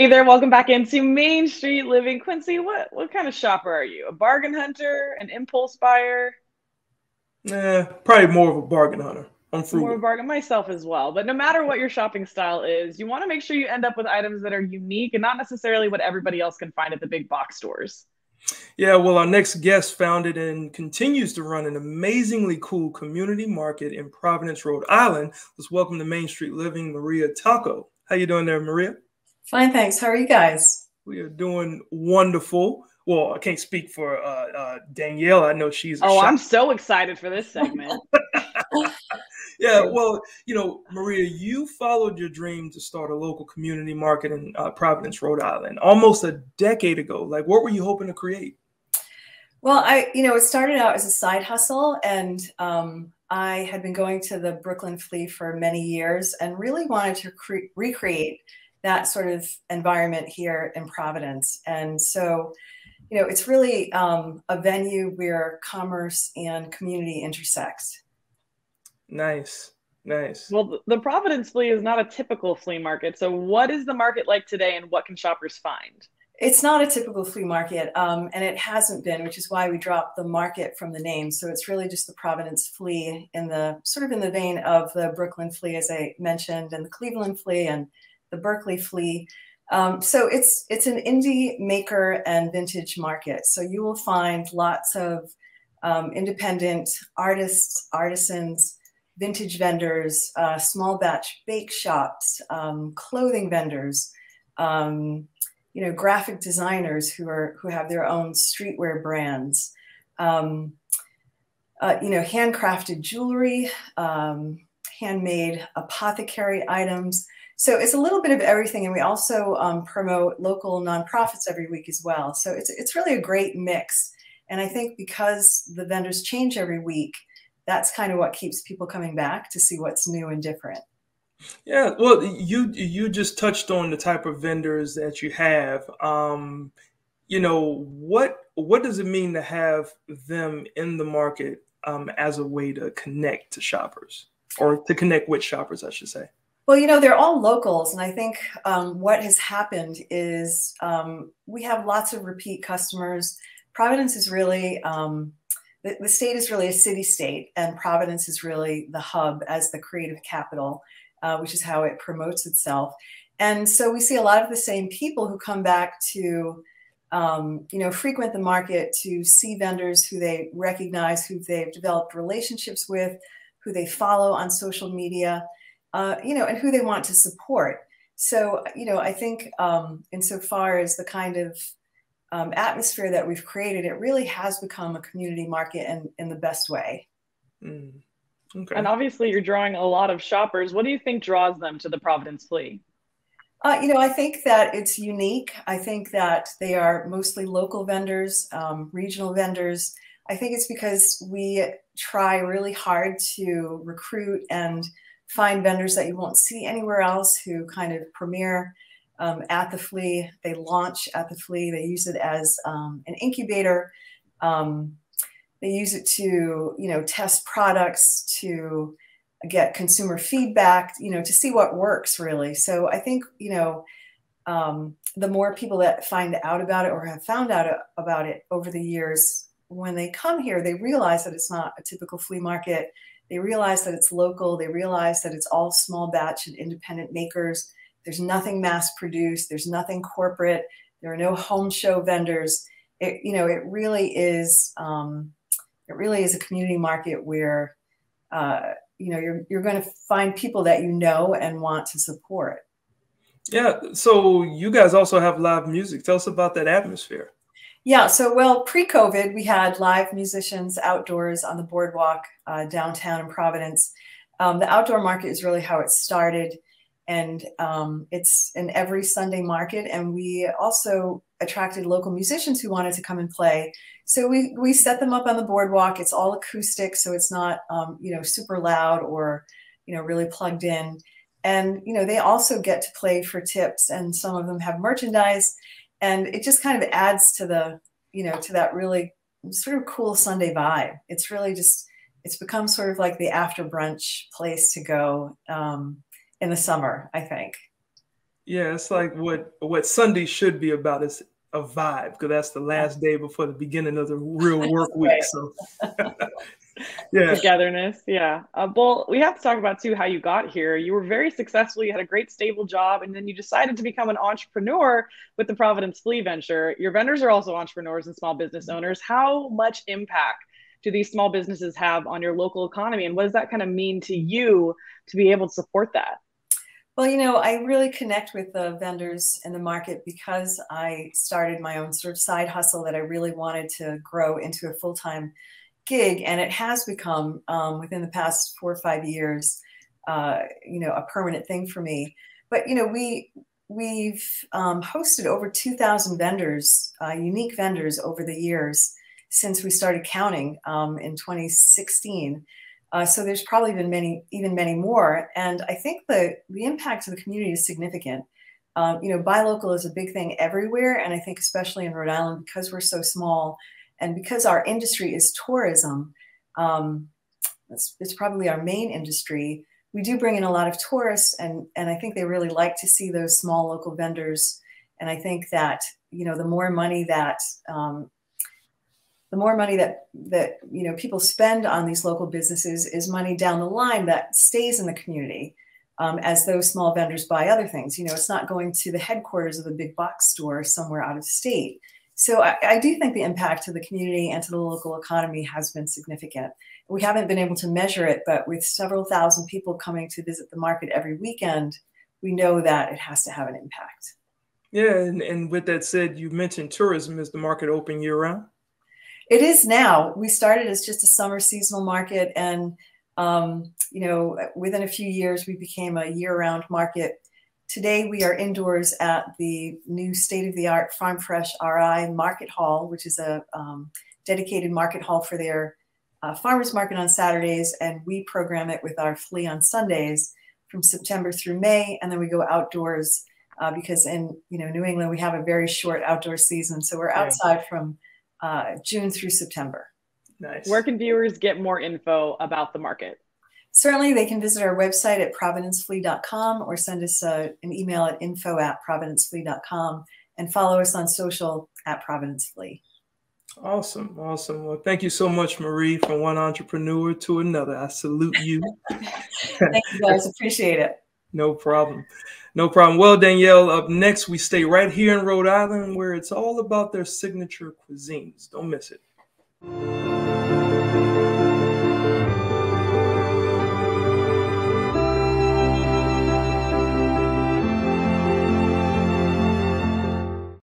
Hey there, welcome back into Main Street Living. Quincy, what what kind of shopper are you? A bargain hunter, an impulse buyer? Eh, probably more of a bargain hunter. I'm frugal. More of a bargain myself as well. But no matter what your shopping style is, you want to make sure you end up with items that are unique and not necessarily what everybody else can find at the big box stores. Yeah, well, our next guest founded and continues to run an amazingly cool community market in Providence, Rhode Island. Let's welcome to Main Street Living, Maria Tocco. How you doing there, Maria? Fine, thanks. How are you guys? We are doing wonderful. Well, I can't speak for uh, uh, Danielle. I know she's. Oh, I'm so excited for this segment. yeah, well, you know, Maria, you followed your dream to start a local community market in uh, Providence, Rhode Island, almost a decade ago. Like, what were you hoping to create? Well, I, you know, it started out as a side hustle, and um, I had been going to the Brooklyn Flea for many years, and really wanted to cre- recreate that sort of environment here in Providence. And so, you know, it's really um, a venue where commerce and community intersects. Nice. Nice. Well, the Providence Flea is not a typical flea market. So, what is the market like today, and what can shoppers find? It's not a typical flea market, um, and it hasn't been, which is why we dropped the market from the name. So it's really just the Providence Flea in the sort of in the vein of the Brooklyn Flea, as I mentioned, and the Cleveland Flea, and the Berkeley Flea. Um, so it's it's an indie maker and vintage market. So you will find lots of um, independent artists, artisans, vintage vendors, uh, small batch bake shops, um, clothing vendors, um, you know, graphic designers who are who have their own streetwear brands, um, uh, you know, handcrafted jewelry, um, handmade apothecary items. So it's a little bit of everything, and we also um, promote local nonprofits every week as well. So it's it's really a great mix, and I think because the vendors change every week, that's kind of what keeps people coming back to see what's new and different. Yeah, well, you you just touched on the type of vendors that you have. Um, you know what what does it mean to have them in the market um, as a way to connect to shoppers or to connect with shoppers, I should say. Well, you know, they're all locals. And I think um, what has happened is um, we have lots of repeat customers. Providence is really, um, the, the, state is really a city state, and Providence is really the hub as the creative capital, uh, which is how it promotes itself. And so we see a lot of the same people who come back to, um, you know, frequent the market to see vendors who they recognize, who they've developed relationships with, who they follow on social media uh, you know, and who they want to support. So, you know, I think um, insofar as the kind of um, atmosphere that we've created, it really has become a community market in, in the best way. Mm. Okay. And obviously, you're drawing a lot of shoppers. What do you think draws them to the Providence Flea? Uh, you know, I think that it's unique. I think that they are mostly local vendors, um, regional vendors. I think it's because we try really hard to recruit and find vendors that you won't see anywhere else who kind of premiere um, at the flea. They launch at the flea. They use it as um, an incubator. Um, they use it to, you know, test products, to get consumer feedback, you know, to see what works really. So I think, you know, um, the more people that find out about it or have found out about it over the years, when they come here, they realize that it's not a typical flea market they realize that it's local. They realize that it's all small batch and independent makers. There's nothing mass produced. There's nothing corporate. There are no home show vendors. It, you know, it really is. Um, it really is a community market where, uh, you know, you're you're going to find people that you know and want to support. Yeah. So you guys also have live music. Tell us about that atmosphere. Yeah, so well, pre COVID, we had live musicians outdoors on the boardwalk uh, downtown in Providence. Um, the outdoor market is really how it started, and um, it's an every Sunday market. And we also attracted local musicians who wanted to come and play. So we, we set them up on the boardwalk. It's all acoustic, so it's not um, you know super loud or you know really plugged in. And you know they also get to play for tips, and some of them have merchandise and it just kind of adds to the you know to that really sort of cool sunday vibe. It's really just it's become sort of like the after brunch place to go um, in the summer i think. Yeah, it's like what what Sunday should be about is a vibe because that's the last day before the beginning of the real work week. So yeah. togetherness. Yeah. Uh, well we have to talk about too how you got here. You were very successful. You had a great stable job and then you decided to become an entrepreneur with the providence flea venture. Your vendors are also entrepreneurs and small business owners. How much impact do these small businesses have on your local economy and what does that kind of mean to you to be able to support that? Well, you know, I really connect with the vendors in the market because I started my own sort of side hustle that I really wanted to grow into a full time gig, and it has become um, within the past four or five years, uh, you know, a permanent thing for me. But you know, we we've um, hosted over 2,000 vendors, uh, unique vendors over the years since we started counting um, in 2016. Uh, so there's probably been many, even many more. And I think the the impact to the community is significant. Um, you know, buy local is a big thing everywhere, and I think especially in Rhode Island because we're so small and because our industry is tourism, um, it's, it's probably our main industry. We do bring in a lot of tourists, and and I think they really like to see those small local vendors. And I think that you know the more money that um, the more money that that you know people spend on these local businesses is money down the line that stays in the community um, as those small vendors buy other things. You know, it's not going to the headquarters of a big box store somewhere out of state. So I, I, do think the impact to the community and to the local economy has been significant. We haven't been able to measure it, but with several thousand people coming to visit the market every weekend, we know that it has to have an impact. Yeah, and, and with that said, you mentioned tourism. Is the market open year round? It is now. We started as just a summer seasonal market, and um, you know, within a few years, we became a year-round market Today we are indoors at the new state-of-the-art Farm Fresh RI Market Hall, which is a um, dedicated market hall for their uh, farmers market on Saturdays, and we program it with our flea on Sundays from September through May, and then we go outdoors uh, because in you know New England we have a very short outdoor season, so we're outside from uh, June through September. Nice. Where can viewers get more info about the market? Certainly, they can visit our website at providenceflea.com or send us a, uh, an email at info at providenceflea.com and follow us on social at providenceflea. Awesome. Awesome. Well, thank you so much, Marie, from one entrepreneur to another. I salute you. thank you guys. Appreciate it. No problem. No problem. Well, Danielle, up next, we stay right here in Rhode Island where it's all about their signature cuisines. Don't miss it.